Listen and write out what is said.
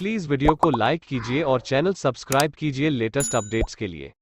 Please video को like कीजिए और चैनल सब्सक्राइब कीजिए लेटेस्ट अपडेट्स के लिए।